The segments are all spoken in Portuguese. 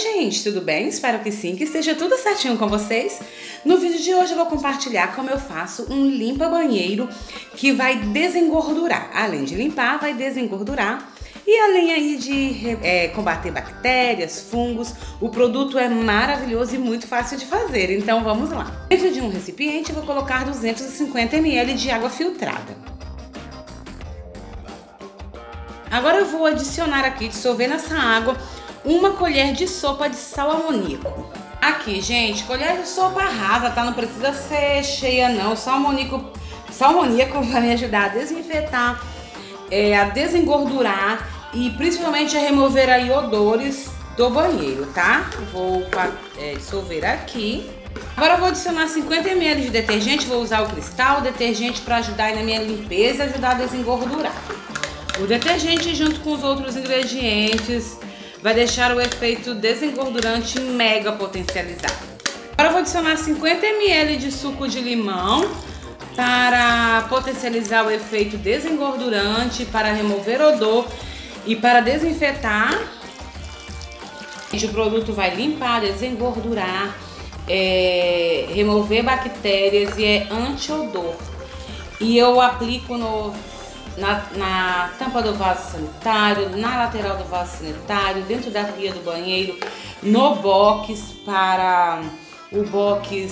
Gente, tudo bem? Espero que sim, que esteja tudo certinho com vocês. No vídeo de hoje eu vou compartilhar como eu faço um limpa banheiro que vai desengordurar. Além de limpar, vai desengordurar. E além aí de é, combater bactérias, fungos, o produto é maravilhoso e muito fácil de fazer. Então vamos lá. Dentro de um recipiente eu vou colocar 250 ml de água filtrada. Agora eu vou adicionar aqui, dissolver nessa água, uma colher de sopa de sal amoníaco. Aqui, gente, colher de sopa rasa, tá? Não precisa ser cheia, não. Sal amoníaco, sal amoníaco vai me ajudar a desinfetar, é, a desengordurar e principalmente a remover aí odores do banheiro, tá? Vou é, dissolver aqui. Agora vou adicionar 50 ml de detergente, vou usar o cristal, detergente para ajudar aí na minha limpeza e ajudar a desengordurar. O detergente junto com os outros ingredientes vai deixar o efeito desengordurante mega potencializado. Agora eu vou adicionar 50 ml de suco de limão para potencializar o efeito desengordurante, para remover odor e para desinfetar. O produto vai limpar, desengordurar, é, remover bactérias e é anti-odor. E eu aplico no na, na tampa do vaso sanitário, na lateral do vaso sanitário, dentro da pia do banheiro, no box para o box,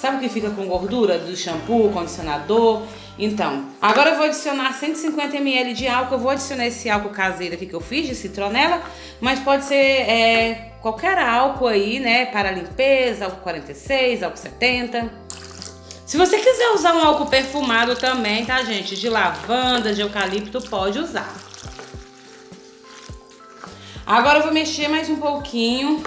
sabe o que fica com gordura do shampoo, condicionador? Então, agora eu vou adicionar 150 ml de álcool, eu vou adicionar esse álcool caseiro aqui que eu fiz, de citronela, mas pode ser é, qualquer álcool aí, né, para limpeza, álcool 46, álcool 70. Se você quiser usar um álcool perfumado também, tá, gente? De lavanda, de eucalipto, pode usar. Agora eu vou mexer mais um pouquinho.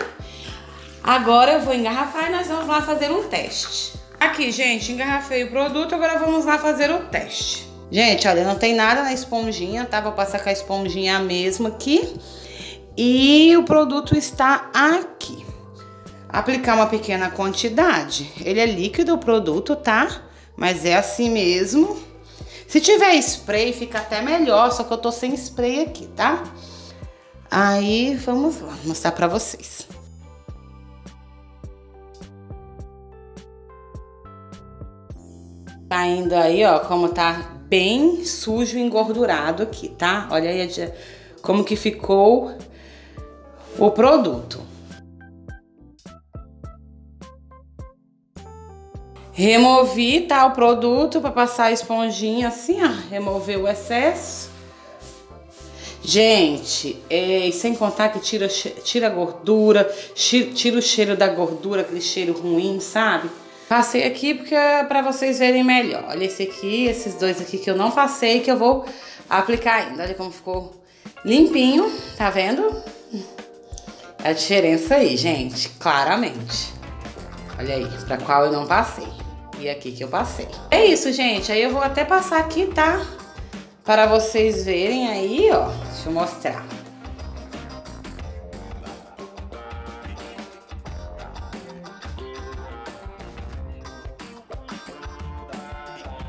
Agora eu vou engarrafar e nós vamos lá fazer um teste. Aqui, gente, engarrafei o produto, agora vamos lá fazer o teste. Gente, olha, não tem nada na esponjinha, tá? Vou passar com a esponjinha mesmo aqui. E o produto está aqui aplicar uma pequena quantidade. Ele é líquido o produto, tá? Mas é assim mesmo. Se tiver spray, fica até melhor, só que eu tô sem spray aqui, tá? Aí, vamos lá, mostrar pra vocês. Tá indo aí, ó, como tá bem sujo e engordurado aqui, tá? Olha aí como que ficou o produto. Removi, tá, o produto para passar a esponjinha assim, ó, remover o excesso. Gente, é, sem contar que tira, tira gordura, tira o cheiro da gordura, aquele cheiro ruim, sabe? Passei aqui porque é pra vocês verem melhor. Olha esse aqui, esses dois aqui que eu não passei, que eu vou aplicar ainda. Olha como ficou limpinho, tá vendo? A diferença aí, gente, claramente. Olha aí, pra qual eu não passei. E aqui que eu passei. É isso, gente. Aí eu vou até passar aqui, tá? Para vocês verem aí, ó. Deixa eu mostrar.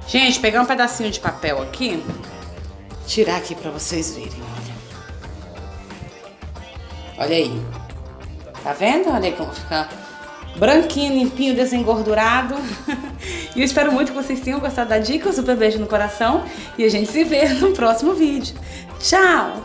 Gente, pegar um pedacinho de papel aqui, tirar aqui para vocês verem, olha. Olha aí. Tá vendo? Olha aí como fica branquinho, limpinho, desengordurado. e eu espero muito que vocês tenham gostado da dica. Um super beijo no coração e a gente se vê no próximo vídeo. Tchau!